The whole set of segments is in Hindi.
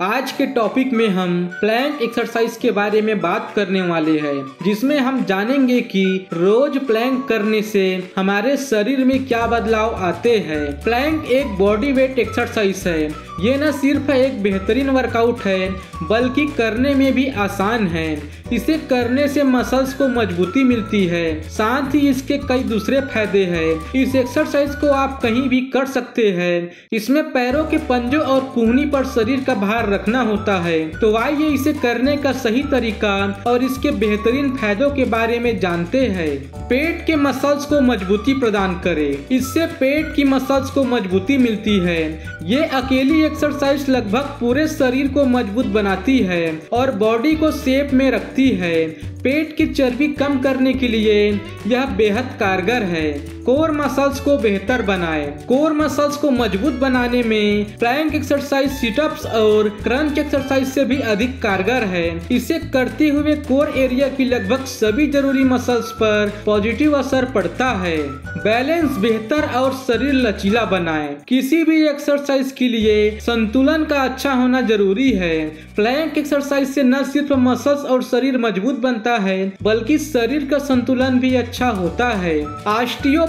आज के टॉपिक में हम प्लैंक एक्सरसाइज के बारे में बात करने वाले हैं, जिसमें हम जानेंगे कि रोज प्लैंक करने से हमारे शरीर में क्या बदलाव आते हैं। प्लैंक एक बॉडी वेट एक्सरसाइज है। ये न सिर्फ़ एक बेहतरीन वर्कआउट है, बल्कि करने में भी आसान है। इसे करने से मसल्स को मजबूती मिलती है। साथ ही इसके कई दूसरे फ़ायदे हैं। इस एक्सरसाइज को आप कहीं भी कर सकते हैं। इसमें पैरों के पंजों और कुहनी पर शरीर का भार रखना होता है। तो आइए इसे करने का सही तरीका और इसके बेहतरीन फायदों के बारे में जानते हैं। पेट के मसल्स को मजबूती प्रदान करे। इससे पेट की मसल्स को मजबूती मिलती है। ये अकेली एक्सरसाइज लगभग पूरे शरीर को मज़बूत बनाती है और बॉडी को शेप में रखती है। पेट की चर्बी कम करने के लिए यह बेहद कारगर है। कोर मसल्स को बेहतर बनाए। कोर मसल्स को मज़बूत बनाने में प्लैंक एक्सरसाइज सिटअप्स और क्रंच एक्सरसाइज से भी अधिक कारगर है। इसे करते हुए कोर एरिया की लगभग सभी ज़रूरी मसल्स पर पॉजिटिव असर पड़ता है। बैलेंस बेहतर और शरीर लचीला बनाए। किसी भी एक्सरसाइज के लिए संतुलन का अच्छा होना ज़रूरी है। प्लैंक एक्सरसाइज से न सिर्फ़ मसल्स और शरीर मज़बूत बनता है, बल्कि शरीर का संतुलन भी अच्छा होता है।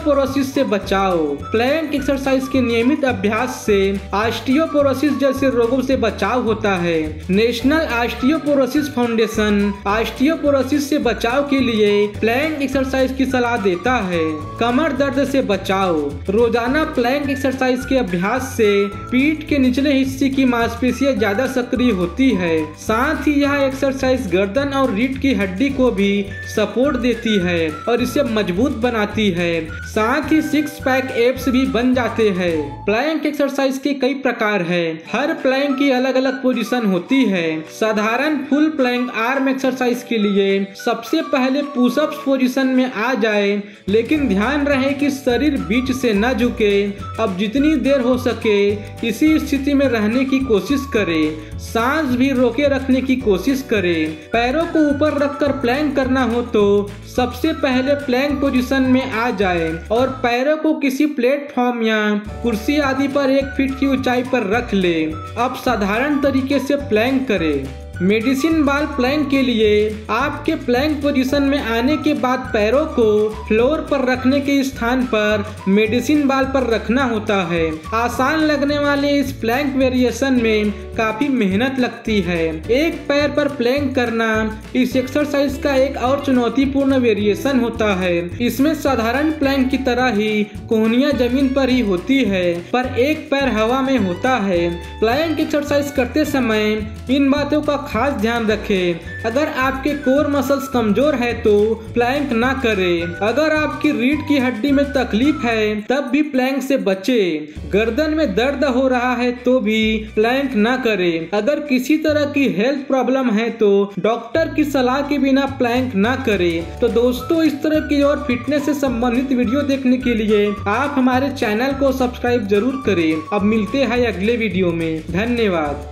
आस्टियोपोरोसिस से बचाओ। प्लैंक एक्सरसाइज के नियमित अभ्यास से आस्टियोपोरोसिस जैसे रोगों से बचाव होता है। नेशनल आस्टियोपोरोसिस फाउंडेशन आस्टियोपोरोसिस से बचाव के लिए प्लैंक एक्सरसाइज की सलाह देता है। कमर दर्द से बचाओ। रोज़ाना प्लैंक एक्सरसाइज के अभ्यास से पीठ के निचले हिस्से की मांसपेशियाँ ज़्यादा सक्रिय होती है। साथ ही यह एक्सरसाइज गर्दन और रीढ़ की हड्डी को भी सपोर्ट देती है और इसे मज़बूत बनाती है। साथ ही सिक्स पैक एप्स भी बन जाते हैं। प्लैंक एक्सरसाइज के कई प्रकार है। हर प्लैंक की अलग अलग पोजीशन होती है। साधारण फुल प्लैंक आर्म एक्सरसाइज के लिए सबसे पहले पुशअप्स पोजीशन में आ जाए, लेकिन ध्यान रहे कि शरीर बीच से न झुके। अब जितनी देर हो सके, इसी स्थिति में रहने की कोशिश करें। सांस भी रोके रखने की कोशिश करें। पैरों को ऊपर रखकर प्लैंक करना हो तो सबसे पहले प्लैंक पोजीशन में आ जाए। और पैरों को किसी प्लेटफॉर्म या कुर्सी आदि पर एक फीट की ऊंचाई पर रख ले। अब साधारण तरीके से प्लैंक करें। मेडिसिन बाल प्लैंक के लिए आपके प्लैंक पोजीशन में आने के बाद पैरों को फ्लोर पर रखने के स्थान पर मेडिसिन बाल पर रखना होता है। आसान लगने वाले इस प्लैंक वेरिएशन में काफ़ी मेहनत लगती है। एक पैर पर प्लैंक करना इस एक्सरसाइज का एक और चुनौतीपूर्ण वेरिएशन होता है। इसमें साधारण प्लैंक की तरह ही कोहनिया ज़मीन पर ही होती है, पर एक पैर हवा में होता है। प्लैंक एक्सरसाइज करते समय इन बातों का खास ध्यान रखें। अगर आपके कोर मसल्स कमज़ोर है तो प्लैंक ना करें। अगर आपकी रीढ़ की हड्डी में तकलीफ़ है, तब भी प्लैंक से बचे। गर्दन में दर्द हो रहा है तो भी प्लैंक ना करें। अगर किसी तरह की हेल्थ प्रॉब्लम है तो डॉक्टर की सलाह के बिना प्लैंक ना करें। तो दोस्तों, इस तरह की और फिटनेस से संबंधित वीडियो देखने के लिए आप हमारे चैनल को सब्सक्राइब ज़रूर करें। अब मिलते हैं अगले वीडियो में। धन्यवाद।